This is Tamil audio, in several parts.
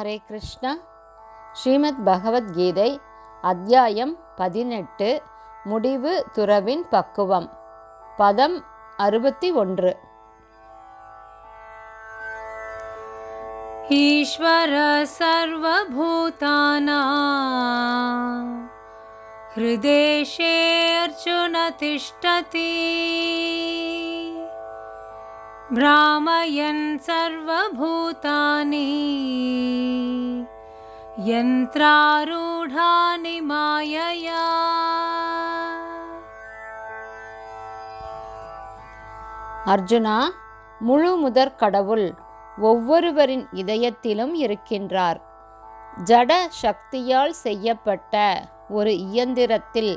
ஹரே கிருஷ்ணா. ஸ்ரீமத் பகவத்கீதை அத்தியாயம் பதினெட்டு முடிவு துறவின் பக்குவம் பதம் அறுபத்தி ஒன்று. ஈஸ்வர சர்வூதானா ஹிருதேஷே அர்ஜுன திஷ்டதி. भ्रामयन् सर्वभूतानि यन्त्रारूढानि मायया அர்ஜுனா முழு முதற் கடவுள் ஒவ்வொருவரின் இதயத்திலும் இருக்கின்றார் ஜட சக்தியால் செய்யப்பட்ட ஒரு இயந்திரத்தில்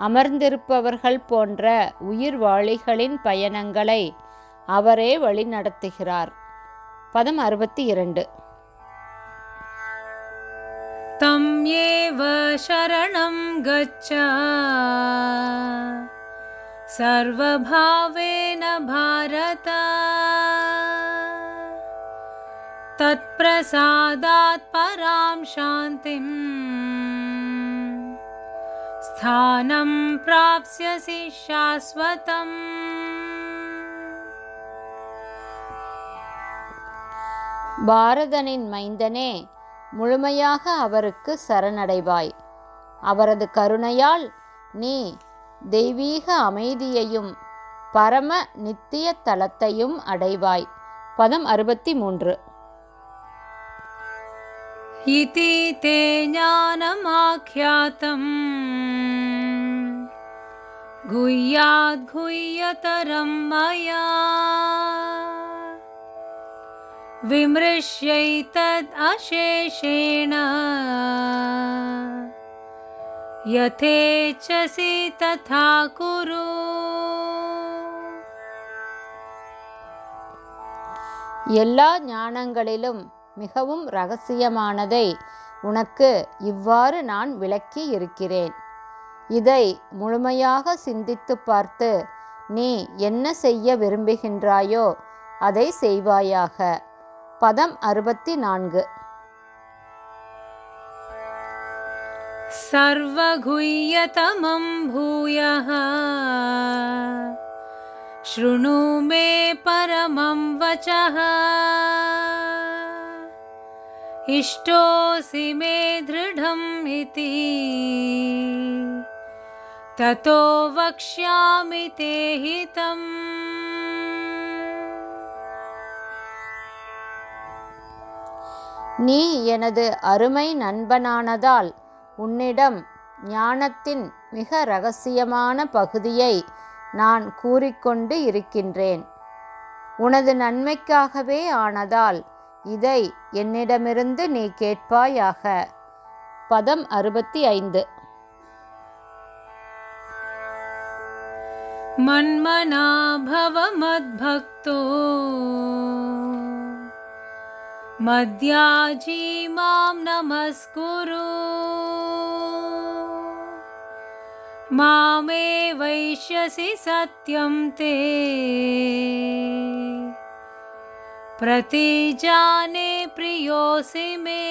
அமர்ந்திருப்பவர்கள் போன்ற உயிர்வாளிகளின் பயணங்களை அவரே வழிநடத்துகிறார் பதம் அறுபத்தி இரண்டு तं एव शरणं गच्छ सर्वभावेन भारत तत्प्रसादात् परां शान्तिं स्थानं प्राप्स्यसि शाश्वतम् பாரதனின் மைந்தனே முழுமையாக அவருக்கு சரணடைவாய். அவரது கருணையால் நீ தெய்வீக அமைதியையும் பரம நித்திய தலத்தையும் அடைவாய். பதம் அறுபத்தி மூன்று இதி தே ஞானமாக்கியாத்தம். குய்யாத் குய்யதரம் மயா. अशेषेण यथेच्छसि तथा कुरु எல்லா ஞானங்களிலும் மிகவும் ரகசியமானதை உனக்கு இவ்வாறு நான் விளக்கி இருக்கிறேன் இதை முழுமையாக சிந்தித்து பார்த்து நீ என்ன செய்ய விரும்புகின்றாயோ அதை செய்வாயாக பதம் அறுபத்தி நான்கு सर्वगुह्यतमं भूयः शृणु मे परमं वचः इष्टोऽसि मे दृढम् इति ततो वक्ष्यामि ते हितम् நீ எனது அருமை நண்பனானதால் உன்னிடம் ஞானத்தின் மிக ரகசியமான பகுதியை நான் கூறிக்கொண்டு இருக்கின்றேன். உனது நன்மைக்காகவே ஆனதால் இதை என்னிடமிருந்து நீ கேட்பாயாக. பதம் அறுபத்தி ஐந்து மன்மனாபவமத் பக்தோ मद्भक्तो मद्याजी मां नमस्कुरु मामे वैश्यसि सत्यं ते प्रतिजाने प्रियोऽसि मे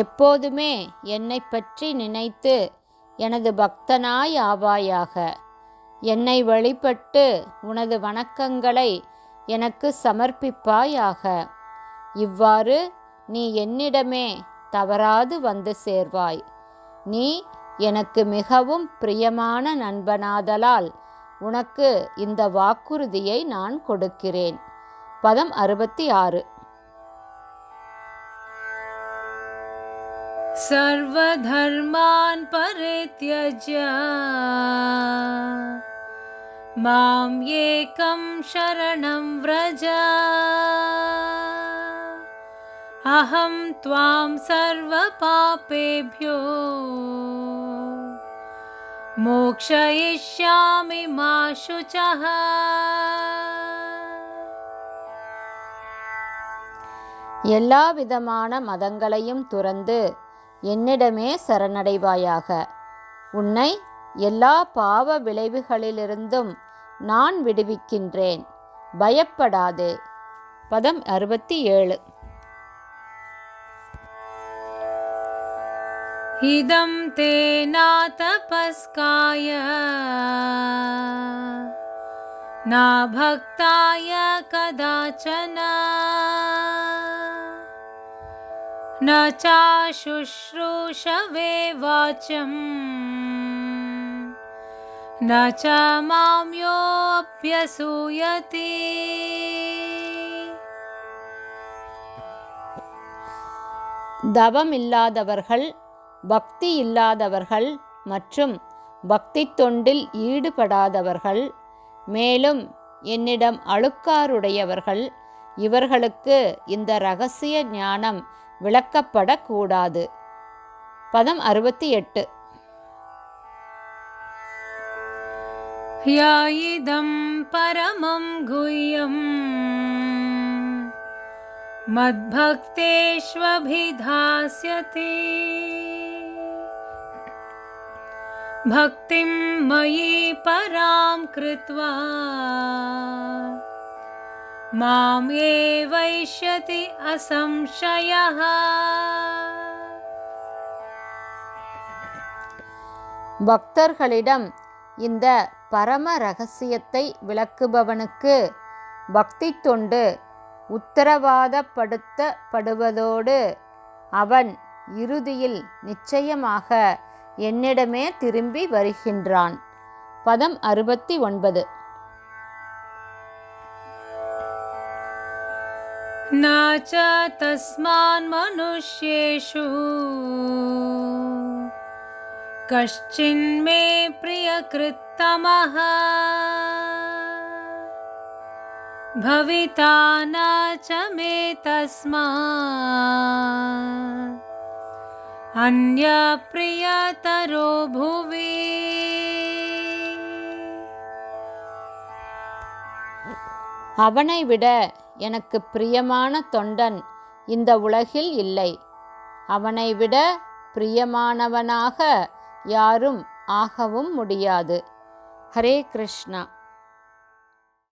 எப்போதுமே என்னை பற்றி நினைத்து எனது பக்தனாய் ஆவாயாக என்னை வழிபட்டு உனது வணக்கங்களை எனக்கு சமர்ப்பிப்பாயாக இவ்வாறு நீ என்னிடமே தவறாது வந்து சேர்வாய் நீ எனக்கு மிகவும் பிரியமான நண்பனாதலால் உனக்கு இந்த வாக்குறுதியை நான் கொடுக்கிறேன் பதம் அறுபத்தி ஆறு सर्वधर्मान् परित्यज्य मां एकं शरणं व्रज अहं त्वां सर्वपापेभ्यो मोक्षयिष्यामि मा शुचः எல்லா விதமான மதங்களையும் துறந்து என்னிடமே சரணடைவாயாக உன்னை எல்லா பாவ விளைவுகளிலிருந்தும் நான் விடுவிக்கின்றேன் பயப்படாதே பதம் அறுபத்தி ஏழு इदं ते नातपस्काय न भक्ताय कदाचन न चाशुश्रूषवे वाचम् न च मां योऽप्यसूयति தவம் இல்லாதவர்கள் பக்தி இல்லாதவர்கள் மற்றும் பக்தி தொண்டில் ஈடுபடாதவர்கள் மேலும் என்னிடம் அழுக்காருடையவர்கள் இவர்களுக்கு இந்த ரகசிய ஞானம் விளக்கப்படக்கூடாது பதம் அறுபத்தி எட்டு ह्या इदं परमं गुह्यम् मद्भक्तेष्वभिधास्यते भक्तिं मयि परां कृत्वा माम् एवैष्यति असंशयः பக்தர்களிடம் இந்த பரம ரகசியத்தை விளக்குபவனுக்கு பக்தி தொண்டு உத்தரவாதப்படுத்தப்படுவதோடு அவன் இறுதியில் நிச்சயமாக என்னிடமே திரும்பி வருகின்றான் பதம் அறுபத்தி ஒன்பது न च तस्मान् मनुष्येषु कश्चिन्मे प्रियकृत्तमः भविता न च मे तस्मात् अन्यप्रियतरो भुवि அவனை விட எனக்கு பிரியமான தொண்டன் இந்த உலகில் இல்லை அவனை விட பிரியமானவனாக யாரும் ஆகவும் முடியாது. ஹரே கிருஷ்ணா.